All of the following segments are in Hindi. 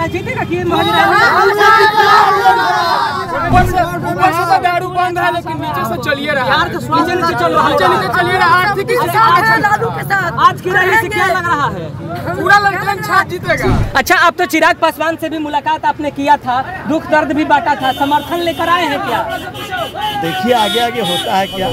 रहा जीतेगा कि ऊपर से ऊपर से तो दारू बंद है लेकिन नीचे से चलिए रहा। है नीचे नीचे चल रहा नीचे नीचे चलिए रहा। है आर्थिक आज आज की रैली से क्या लग रहा है? पूरा लंदन छाप जीतेगा। अच्छा अब तो चिराग पासवान से भी मुलाकात आपने किया था। दुख दर्द भी बांटा था। समर्थन लेकर आए हैं क्या? देखिए आगे आगे होता है क्या?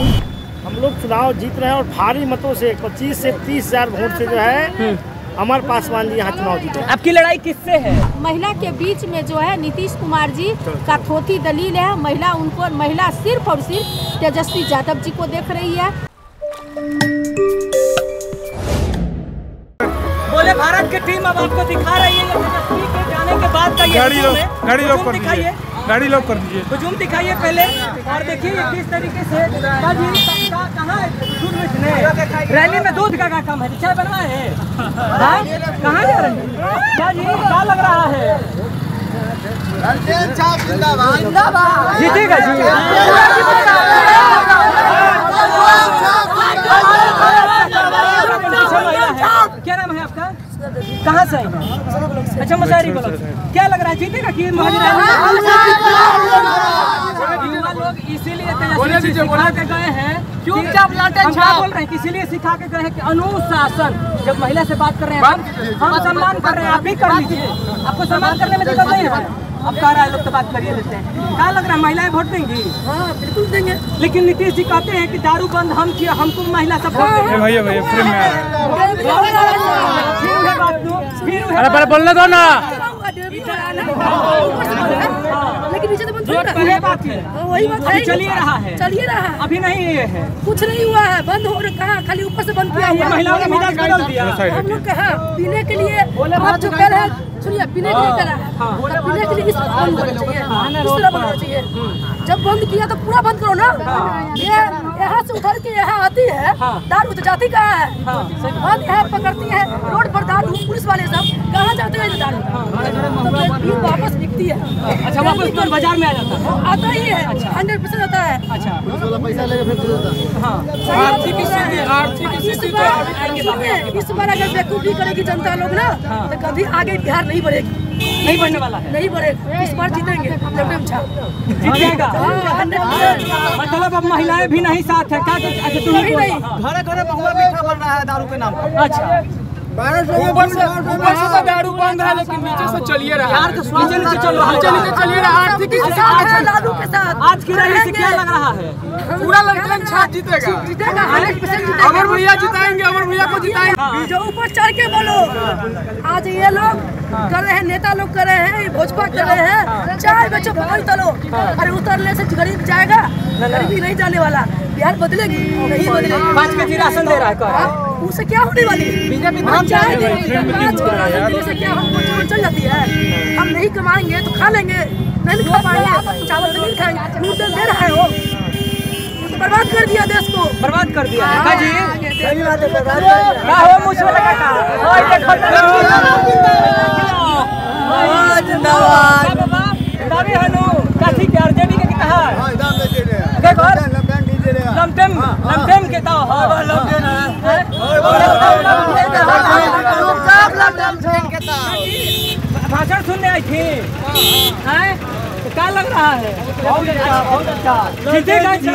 हम लोग चुनाव जीत रहे हैं और भारी मतों से 25 से 30 हज़ार वोट से जो है अमर पासवान जी यहाँ चुनाव जीते। आपकी लड़ाई किससे है? महिला के बीच में जो है नीतीश कुमार जी का थोथी दलील है। महिला उनको महिला सिर्फ़ और सिर्फ़ तेजस्वी यादव जी को देख रही है। बोले भारत की टीम अब आपको दिखा रही है। तेजस्वी के जाने के बाद का ये गाड़ी लोग गाड़ी लोग दिखाइए। गाड़ी लोग कर दीजिए। हुजूम दिखाइए पहले। और देखिए किस तरीके से है रैली में दूध का काम है चाय बना है हाँ? कहाँ जा रहे हैं क्या लग रहा है जीतेगा जी क्या नाम है आपका कहाँ से अच्छा मसारी बोलो क्या लग रहा है जीतेगा कि लोग इसीलिए गए हैं चुपचाप छाप बोल रहे हैं इसीलिए सिखा के गए हैं कि अनुशासन जब महिला से बात कर रहे हैं हम सम्मान कर रहे हैं आप भी कर लीजिए आपको सम्मान करने में दिक्कत नहीं है अब कह रहा है लोग तो बात करिए लेते हैं क्या लग रहा है महिलाएँ वोट देंगी हाँ बिल्कुल देंगे लेकिन नीतीश जी कहते हैं कि दारू बंद हम किया हमको महिला सब भैया में है फिर बात दो बोलने दो ना लेकिन पीछे तो बंद थोड़ी बात है। वही बात है। चलिए रहा है। चलिए रहा है। अभी नहीं ये है। कुछ नहीं हुआ है। बंद हो रहा खाली ऊपर से बंद किया हुआ है। महिलाओं ने मिजाज बदल दिया। हम लोग कहा? पीने के लिए आप जो कह रहे। हैं सुनिए पीने के लिए कह रहा है तो पीने के लिए इस तरह बंद होना चाहिए। इस तरह बंद होना चाहिए। जब बंद किया तो पूरा बंद करो ना। ये यहाँ से उतर के यहाँ आती है दारू तो जाती कहाँ है? बंद यहाँ पकड़ती है रोड पर दारू पुलिस वाले सब। कहाँ जाते हैं दारू? तो वापस बिकती है। अच्छा वापस तो बाज़ार में आ जाता है। आता ही है हंड्रेड परसेंट आता है। अच्छा। आर्थिक स्थिति आर्थिक इस तो बार इस बार अगर बेवकूफ़ी करेगी जनता लोग ना तो कभी आगे बिहार नहीं बढ़ेगी। नहीं बनने वाला है। नहीं बने इस बार जीतेंगे जीतेगा हाँ, 100% मतलब अब महिलाएँ भी नहीं साथ है। क्या घर अच्छा तुम। घरे घरे बहुआ मीठा बन रहा है दारू के नाम अच्छा। ऊपर से ऊपर से तो दारू बंद है लेकिन नीचे से चलिए रहा। है नीचे नीचे चल रहा नीचे नीचे चलिए रहा। है आर्थिक स्थिति साथ है लालू के साथ। आज की रैली से क्या लग रहा है? पूरा छाप जीतेगा। जीतेगा अमर भैया जिताएँगे अमर भैया को जिताएँगे। जो ऊपर चढ़ के बोलो। आज ये लोग कर रहे हैं नेता लोग कर रहे हैं भाजपा कर रहे हैं। चाय बेचो भगवान तलो अरे उतरने से गरीब जाएगा गरीबी नहीं जाने वाला। बिहार बदलेगी नहीं बदलेगी। पाँच के जी राशन दे रहा है है हाँ, उससे क्या होने वाली? से क्या हमको जीवन चल जाती है। हम नहीं कमाएँगे तो खा लेंगे। नहीं खा पाएँगे। चावल से नहीं खाएँगे। दे रहा है तो बर्बाद कर दिया देश को। बर्बाद कर दिया। है। जी। क्या हो मुझमें लगा था। ओए देखो दादी हनु। काठी के आरजेडी के किता है देखो लमटेम लमटेम के ता। हो। भाषण सुनने आई थी। हैं? तो क्या लग रहा है? जीतेगा जी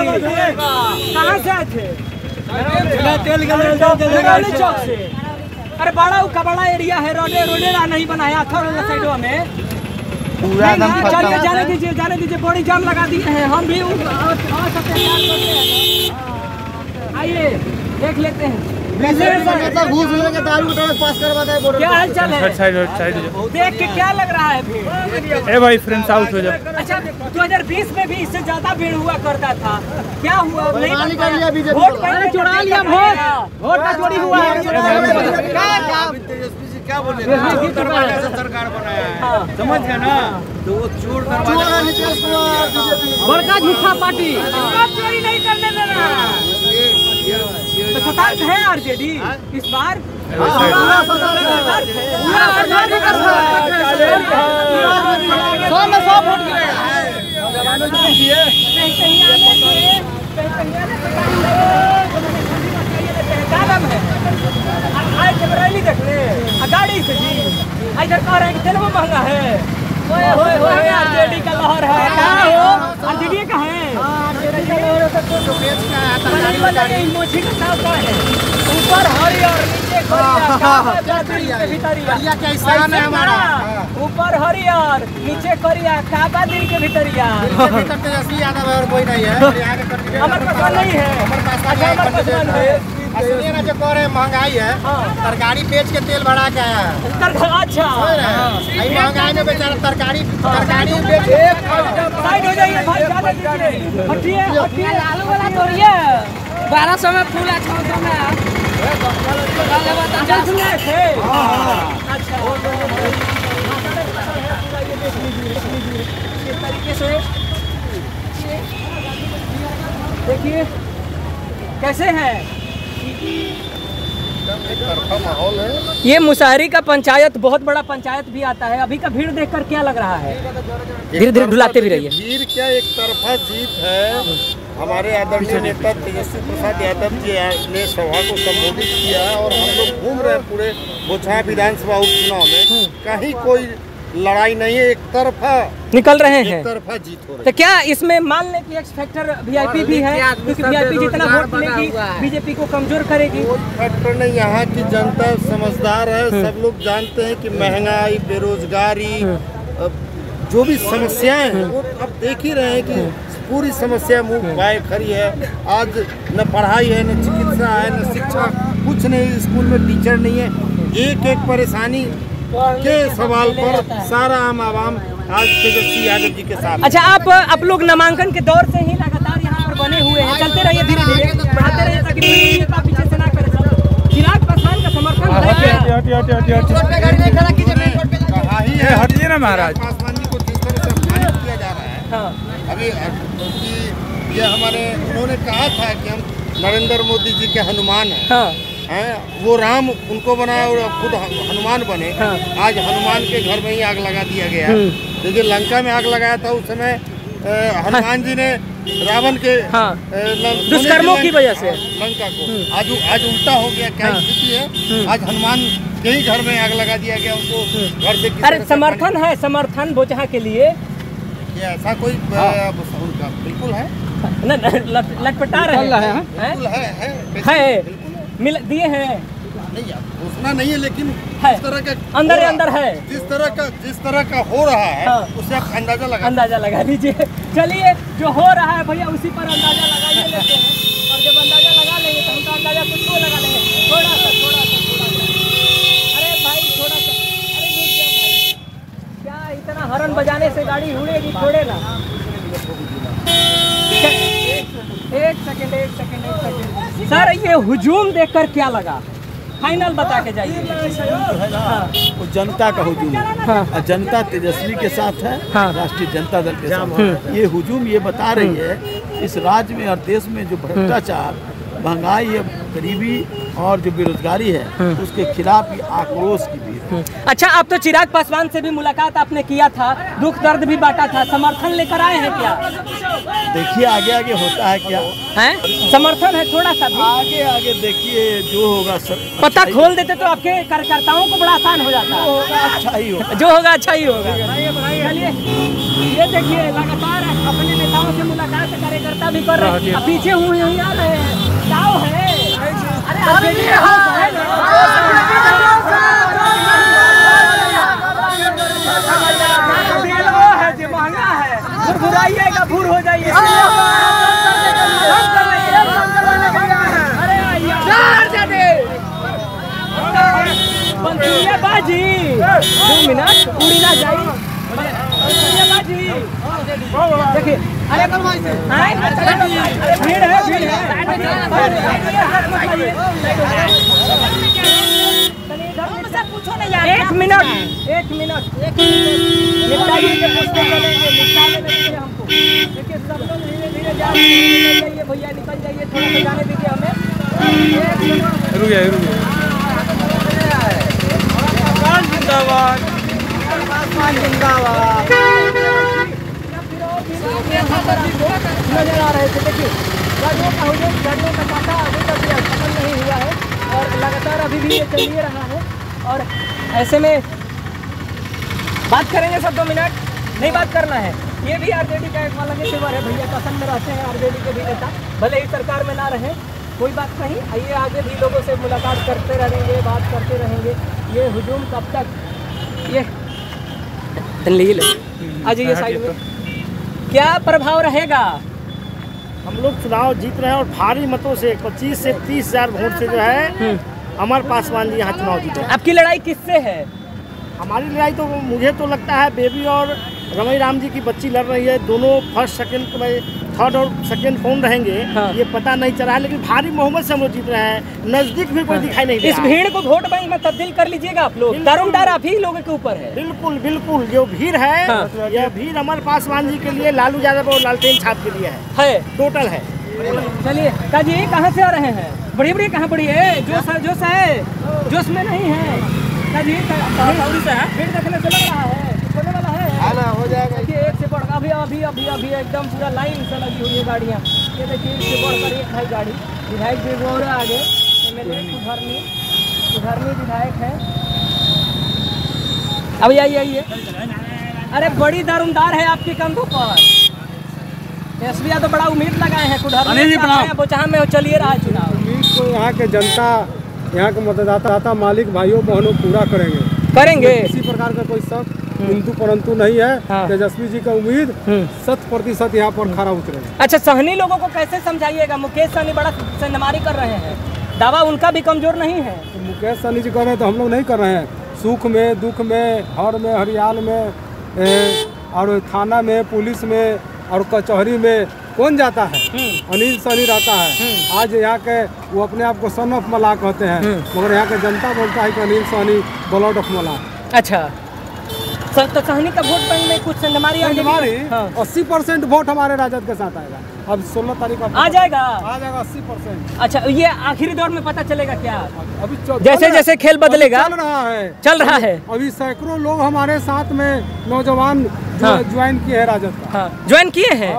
कहाँ से आए थे? चौक से। अरे बड़ा का बड़ा एरिया है रोडे रोडे रा नहीं बनाया था वाला साइडवा में पूरा चलिए जाने दीजिए जाने दीजिए बड़ी जाम लगा दिए हैं। हम भी उस- आ- आ सकते हैं, हैं। देख लेते हैं? क्या हाल चाल है साइड साइड साइड देख के क्या लग रहा है? भीड़ ए भाई फ्रेंड्स आउट हो जाओ। अच्छा 2020 में भी इससे ज़्यादा भीड़ हुआ करता था। क्या हुआ? नहीं कर लिया बीजेपी वोट पहले चुरा लिया वोट। वोट का चोरी हुआ। क्या बोले दरवाज़ा सरकार बनाया है। समझ गए ना? तो वो चोर बड़का झूठा पार्टी। चोरी नहीं करने देना। तो सतर्क है आरजेडी। इस बार सतर्क है। आरजेडी का सतर्क है। सौ में सौ वोट गिरेगा कहीं आने से कहीं कहीं आने से क्या नाम है आज रैली देख ले आ, गाड़ी से जी आ, इधर कह रहे हैं कि तेल महँगा है ओए होए होए आरजेडी का लहर है कहाँ हो आरजेडी का है बनाई हरी है ऊपर हरियर नीचे करिया काबा दिल के भीतरिया किसान है हमारा। ऊपर हरियर नीचे करिया। काबा दिन के भीतरिया यादव है और कोई नहीं है। हमारे पास नहीं है। है असली ना जो कह रहे महँगाई है। तरकारी बेच के तेल बढ़ा के आया है। अच्छा। महँगाई में बेचारा तरकारी तरकारी बेच साइड हो जाइए भाई हटिए हटिए। आलू वाला तोड़िए बारह सौ में फूल अच्छा। थे अच्छा देखिए कैसे हैं? ये मुशाहरी का पंचायत बहुत बड़ा पंचायत भी आता है। अभी का भीड़ देखकर क्या लग रहा है? धीरे धीरे ढुलाते भी रहिए। भीड़ क्या एक तरफा जीत है? हमारे आदरणीय नेता तेजस्वी प्रसाद यादव जी ने सभा को संबोधित किया है और हम लोग घूम रहे हैं पूरे बोछा विधानसभा उपचुनाव में। कहीं कोई लड़ाई नहीं है एक तरफा निकल रहे एक हैं। तरफा जीत हो रही तो क्या इसमें मान लें कि एक्स फैक्टर वीआईपी भी है क्योंकि वीआईपी जितना वोट मिलेगी बीजेपी को कमज़ोर करेगी। फैक्टर नहीं यहाँ की जनता समझदार है सब लोग जानते हैं कि महँगाई बेरोजगारी जो भी समस्याएँ हैं वो अब देख ही रहे हैं कि पूरी समस्या मुँह बाय खड़ी है। आज न पढ़ाई है न चिकित्सा है न शिक्षा कुछ नहीं स्कूल में टीचर नहीं है। एक एक परेशानी के सवाल पर सारा आम आवाम आज तेजस्वी यादव जी के साथ। अच्छा आप आप लोग नामांकन के दौर से ही लगातार यहाँ पर बने हुए हैं। चलते रहिए धीरे धीरे बढ़ाते रहिए ताकि पीछे से ना करे चिराग पासवान का समर्थन हटिए हटिए हटिए कहा ही है हटिए ना महाराज? पासवान जी को जिस तरह से अपमानित किया जा रहा है। हाँ। अभी ये हमारे उन्होंने कहा था कि हम नरेंद्र मोदी जी के हनुमान हैं। हाँ हैं वो राम उनको बनाया और खुद हनुमान बने। हाँ। आज हनुमान के घर में ही आग लगा दिया गया। है देखिए लंका में आग लगाया था उस समय हनुमान जी ने रावण के हाँ। दुष्कर्मों की लंका- वजह से। हाँ, लंका को। आज आज उल्टा हो गया क्या हाँ। स्थिति है? आज हनुमान के ही घर में आग लगा दिया गया उनको घर से अरे समर्थन है समर्थन बोचहा के लिए। ऐसा कोई बिल्कुल है। लटपटा रहे हैं। हैं? मिल दिए हैं। नहीं यार, घोषणा नहीं है लेकिन है। तरह का अंदर हो अंदर है। जिस तरह का जिस तरह का हो रहा है हाँ। उससे आप अंदाज़ा लगा अंदाज़ा लगा लीजिए चलिए जो हो रहा है भैया उसी पर अंदाज़ा लगाइए लेते हैं। और जब अंदाज़ा लगा लेंगे तो हम तो अंदाज़ा कुछ को लगा लेंगे। थोड़ा सा थोड़ा सा थोड़ा सा। अरे भाई थोड़ा सा। अरे भाई। क्या इतना हॉर्न बजाने से गाड़ी उड़ेगी? थोड़े ना। एक सेकंड एक सेकंड एक सेकंड सर ये हुजूम देखकर क्या लगा? फाइनल बता के जाइए। वो जनता का हुजूम है। हाँ। और जनता तेजस्वी के साथ है हाँ। राष्ट्रीय जनता दल के साथ। ये हुजूम ये बता रही है इस राज्य में और देश में जो भ्रष्टाचार महँगाई है गरीबी और जो बेरोजगारी है उसके खिलाफ आक्रोश की भी अच्छा आप तो चिराग पासवान से भी मुलाकात आपने किया था दुख दर्द भी बांटा था समर्थन लेकर आए हैं क्या? देखिए आगे आगे होता है क्या? हैं? समर्थन है थोड़ा सा भी। आगे आगे देखिए जो होगा सब पता अच्छा खोल देते तो आपके कार्यकर्ताओं को बड़ा आसान हो जाता। जो होगा अच्छा ही होगा। जो होगा अच्छा ही होगा। चलिए ये देखिए लगातार अपने नेताओं से मुलाकात कार्यकर्ता भी कर रहे हैं पीछे हुए आ रहे हैं क्या है अरे है महँगा है भुरभुराइएगा भूर हो जाइए बाजी दो मिनट उड़ी ना जाई बाजी देखिए अरे हैं? भीड़ है भीड़ है एक मिनट एक मिनट निपटाइए के पुष्प चलेंगे निपटा लेंगे हमको देखिए सब लोग धीरे धीरे जा हैं जाइए भैया निकल जाइए थोड़ा सा जाने दीजिए हमें एक मिनट रुक जाइए रुक जिंदाबाद नज़र आ रहे थे देखिए गाड़ियों का हुजूम गाड़ियों का काटा अभी तक खत्म नहीं हुआ है और लगातार अभी भी ये चल ही रहा है और ऐसे में बात करेंगे सब दो मिनट। नहीं बात करना है ये भी आरजेडी का एक वाला सेवर है भैया शासन में रहते हैं आरजेडी के भी नेता भले ही सरकार में ना रहे कोई बात नहीं आइए आगे भी लोगों से मुलाकात करते रहेंगे बात करते रहेंगे। ये हुजूम कब तक? ये ले आ जाइए साइड में क्या प्रभाव रहेगा? हम लोग चुनाव जीत रहे हैं और भारी मतों से 25 से 30 हज़ार वोट से जो है अमर पासवान जी यहाँ चुनाव जीते आपकी लड़ाई किससे है? हमारी लड़ाई तो मुझे तो लगता है बेबी और रमई राम जी की बच्ची लड़ रही है दोनों फ़र्स्ट सेकेंड में थर्ड और सेकंड कौन रहेंगे हाँ। ये पता नहीं चला है लेकिन भारी मोहम्मद से हम लोग जीत रहे हैं। नज़दीक भी कोई हाँ। दिखाई नहीं इस भीड़ को वोट बैंक में तब्दील कर लीजिएगा आप लोग। दारोमदार आप ही लोगों के ऊपर है। बिल्कुल बिल्कुल जो भीड़ है हाँ। यह भीड़ अमर पासवान जी के लिए लालू यादव और लालटेन छाप के लिए है। है। टोटल है। चलिए काजी कहाँ से आ रहे हैं? बड़ी बड़ी कहाँ बड़ी है? जोश है जोश है। जोश में नहीं है। काजी से है। भीड़ देखने से लग रहा है। वाला है जाएगा। देखिए एक से बढ़ अभी अभी अभी अभी एकदम पूरा लाइन से लगी हुई है गाड़ियाँ। ये देखिए एक से बढ़कर एक है गाड़ी। विधायक जी और आगे एम एल ए सुधरनी। सुधरनी विधायक है। अभी आइए आइए। अरे बड़ी दारोमदार है आपके कंधों पर। एस तो बड़ा उम्मीद लगाए हैं कुधरनी बोचहा में चलिए रहा चुनाव। उम्मीद को यहाँ के जनता यहाँ के मतदाता मालिक भाइयों बहनों पूरा करेंगे। करेंगे। किसी प्रकार का कोई शक किंतु परंतु नहीं है हाँ। तेजस्वी जी का उम्मीद शत प्रतिशत यहाँ पर खड़ा उतरे। अच्छा सहनी लोगों को कैसे समझाइएगा? मुकेश सहनी बड़ा संदमारी कर रहे हैं। दावा उनका भी कमज़ोर नहीं है। तो मुकेश सहनी जी कर रहे हैं तो हम लोग नहीं कर रहे हैं। सुख में दुख में हर में हरियाल में ए, और थाना में पुलिस में और कचहरी में कौन जाता है? अनिल सहनी रहता है। आज यहाँ के वो अपने आप को सन ऑफ़ मला कहते हैं मगर यहाँ के जनता बोलता है कि अनिल सहनी ब्लड ऑफ़ मला अच्छा। तो सहनी का वोट बैंक में कुछ हमारी हाँ। अस्सी परसेंट वोट हमारे राजद के साथ आएगा। अब सोलह तारीख को आ जाएगा? आ जाएगा अस्सी परसेंट। अच्छा ये आखिरी दौर में पता चलेगा क्या? अभी जैसे जैसे खेल बदलेगा चल रहा है। चल रहा है। अभी सैकड़ों लोग हमारे साथ में नौजवान हाँ। ज्वाइन किए हैं राजद का। हाँ। ज्वाइन किए हैं।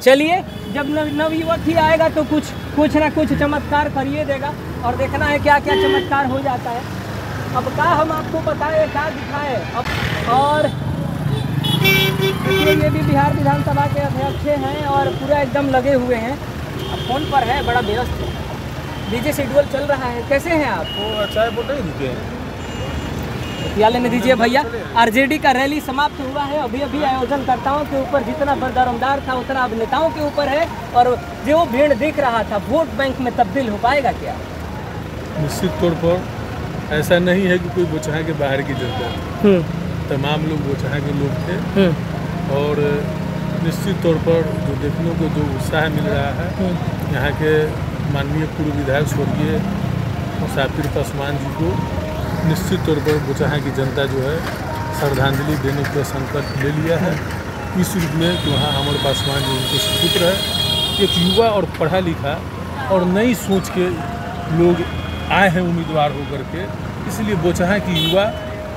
चलिए जब नव नवयुवक ही आएगा तो कुछ कुछ ना कुछ चमत्कार करिए देगा और देखना है क्या क्या चमत्कार हो जाता है। अब क्या हम आपको बताएँ क्या दिखाएँ? अब और देखिए ये भी बिहार विधानसभा के अध्यक्ष हैं और पूरा एकदम लगे हुए हैं। अब फ़ोन पर है बड़ा व्यस्त। है डीजे शेड्यूल चल रहा है। कैसे हैं आप? चाय बोल नहीं रुके रुपया लेने दीजिए भैया। आरजेडी का रैली समाप्त हुआ है। अभी अभी आयोजनकर्ताओं के ऊपर जितना दारोमदार था उतना अब नेताओं के ऊपर है। और जो भीड़ दिख रहा था वोट बैंक में तब्दील हो पाएगा क्या? निश्चित तौर पर ऐसा नहीं है कि कोई बोचहा के बाहर की जनता तमाम लोग बोचहा के लोग थे। और निश्चित तौर पर जो देखने को जो उत्साह मिल रहा है यहाँ के माननीय पूर्व विधायक स्वर्गीय मुसाफिर पासवान जी को निश्चित तौर पर बोचहा की जनता जो है श्रद्धांजलि देने का संकल्प ले लिया है। इस रूप में कि वहाँ अमर पासवान जी उनके सुपुत्र है। एक युवा और पढ़ा लिखा और नई सोच के लोग आए हैं उम्मीदवार होकर के। इसलिए वो बोचहा की युवा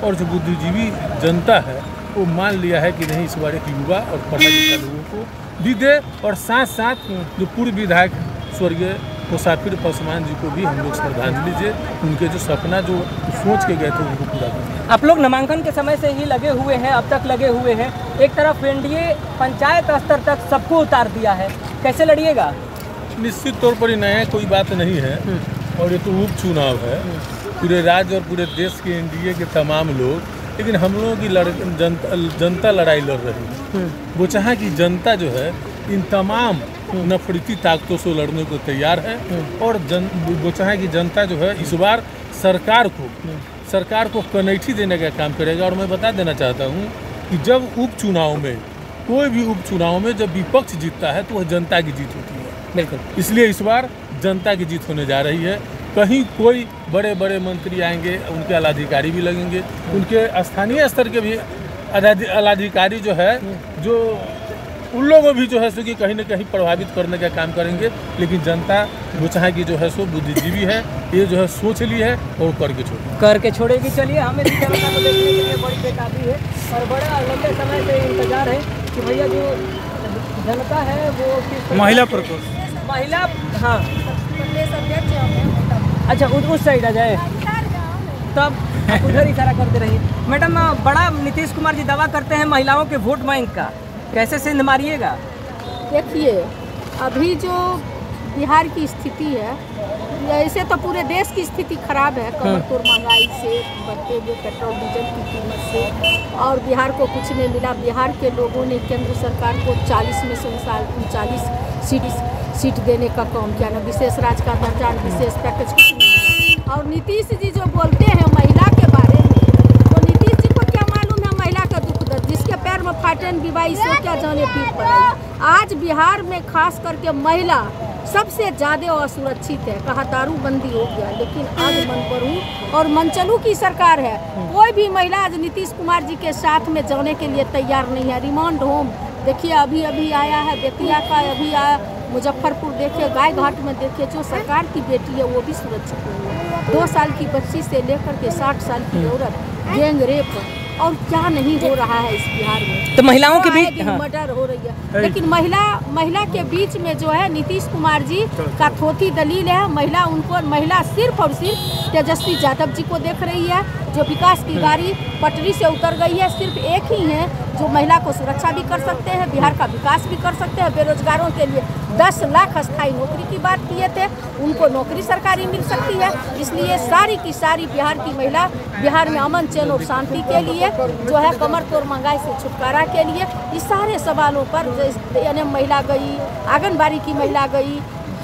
और जो बुद्धिजीवी जनता है वो मान लिया है कि नहीं इस बार एक युवा और पढ़ा लिखा लोगों को भी दे और साथ साथ जो पूर्व विधायक स्वर्गीय मुसाफिर पासवान जी को भी हम लोग श्रद्धांजलि दे। उनके जो सपना जो सोच के गए थे उनको पूरा करें। आप लोग नामांकन के समय से ही लगे हुए हैं अब तक लगे हुए हैं। एक तरफ़ एनडीए पंचायत स्तर तक सबको उतार दिया है। कैसे लड़िएगा? निश्चित तौर पर ये नया कोई बात नहीं है। और ये तो उपचुनाव है। पूरे राज्य और पूरे देश के एनडीए के तमाम लोग लेकिन हम लोगों की लड़ जनता जनता लड़ाई लड़ रही है। वो चाहे कि जनता जो है इन तमाम नफरती ताकतों से लड़ने को तैयार है और जन वो चाहे कि जनता जो है इस बार सरकार को सरकार को कनेठी देने का काम करेगा। और मैं बता देना चाहता हूँ कि जब उपचुनाव में कोई भी उपचुनाव में जब विपक्ष जीतता है तो वह जनता की जीत होती है। बिल्कुल। इसलिए इस बार जनता की जीत होने जा रही है। कहीं कोई बड़े बड़े मंत्री आएँगे उनके अलाधिकारी भी लगेंगे। उनके स्थानीय स्तर के भी अलाधिकारी जो है जो उन लोगों भी जो है सो कि कहीं ना कहीं प्रभावित करने का काम करेंगे। लेकिन जनता वो चाहे कि जो है सो बुद्धिजीवी है ये जो है सोच ली है और करके छोड़ करके छोड़ेगी। चलिए हमें जनता को देखने के लिए बड़ी बेताबी है और बड़ा लंबे समय से इंतज़ार है कि भैया जो जनता है वो महिला प्रकोष्ठ। महिला हाँ। अच्छा उस साइड आ जाए। तब उधर इशारा करते रहिए। मैडम बड़ा नीतीश कुमार जी दावा करते हैं महिलाओं के वोट बैंक का। कैसे सिंध मारिएगा? देखिए अभी जो बिहार की स्थिति है। ऐसे तो पूरे देश की स्थिति खराब है। कमर तोड़ महँगाई से बढ़ते हुए पेट्रोल डीजल की कीमत से और बिहार को कुछ नहीं मिला। बिहार के लोगों ने केंद्र सरकार को 40 में से उनचालीस सीट सीट देने का काम किया ना। विशेष राज का दर्जा विशेष पैकेज कुछ नहीं और नीतीश जी जो बोलते हैं महिला के बारे में तो नीतीश जी को क्या मालूम है महिला का दुख दर्द? जिसके पैर में फाटन विवाही से क्या जाने पीट पड़ाई आज बिहार में खास करके महिला सबसे ज़्यादा असुरक्षित है। कहा, दारूबंदी हो गया, लेकिन आज मन पर और मनचलू की सरकार है। कोई भी महिला आज नीतीश कुमार जी के साथ में जाने के लिए तैयार नहीं है। रिमांड होम, देखिए, अभी अभी आया है बेतिया का अभी आया, मुजफ्फरपुर देखिए गाय घाट में देखिए, जो सरकार की बेटी है, वो भी सुरक्षित नहीं है। दो साल की बच्ची से लेकर के साठ साल की औरत, गैंग रेप। और क्या नहीं हो रहा है इस बिहार में? तो महिलाओं के बीच हाँ। मर्डर हो रही है। लेकिन महिला महिला के बीच में जो है नीतीश कुमार जी का थोथी दलील है। महिला उनको महिला सिर्फ़ और सिर्फ़ तेजस्वी यादव जी को देख रही है जो विकास की गाड़ी पटरी से उतर गई है। सिर्फ़ एक ही है जो महिला को सुरक्षा भी कर सकते हैं, बिहार का विकास भी कर सकते हैं। बेरोजगारों के लिए दस लाख अस्थायी नौकरी की बात किए थे, उनको नौकरी सरकारी मिल सकती है। इसलिए सारी की सारी बिहार की महिला, बिहार में अमन, चैन और शांति के लिए, जो है कमर तोड़ महँगाई से छुटकारा के लिए, इस सारे सवालों पर यानी महिला गई, आंगनबाड़ी की महिला गई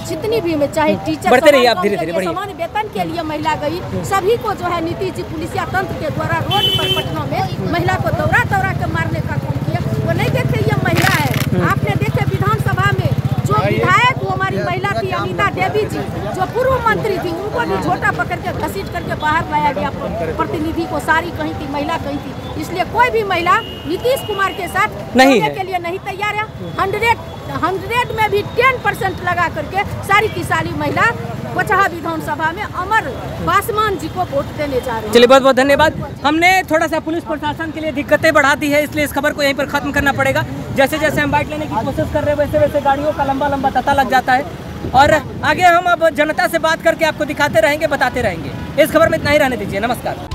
जितनी भी में चाहे टीचर बढ़ते रहिए आप धीरे के धीरे, लिए, समान वेतन के लिए महिला गई सभी को जो है नीतीश जी पुलिसिया तंत्र के द्वारा रोड पर पटना में महिला को दौड़ा दौड़ा के मारने का काम किया। वो नहीं देखे ये महिला है। आपने देखे विधानसभा में जो विधायक वो हमारी महिला थी अमिता देवी जी जो पूर्व मंत्री थी उनको भी झोटा पकड़ के घसीट करके बाहर लाया गया। प्रतिनिधि को सारी कहीं थी महिला कहीं थी। इसलिए कोई भी महिला नीतीश कुमार के साथ नहीं के लिए नहीं तैयार है। हंड्रेड हंड्रेड में भी टेन परसेंट लगा करके सारी की सारी महिला पचहा विधानसभा में अमर पासवान जी को वोट देने जा रहे हैं। चलिए बहुत बहुत धन्यवाद। हमने थोड़ा सा पुलिस प्रशासन के लिए दिक्कतें बढ़ा दी है, इसलिए इस खबर को यहीं पर खत्म करना पड़ेगा। जैसे जैसे हम बाइक लेने की कोशिश कर रहे हैं वैसे वैसे गाड़ियों का लंबा लंबा तता लग जाता है। और आगे हम अब जनता से बात करके आपको दिखाते रहेंगे, बताते रहेंगे। इस खबर में इतना ही, रहने दीजिए। नमस्कार।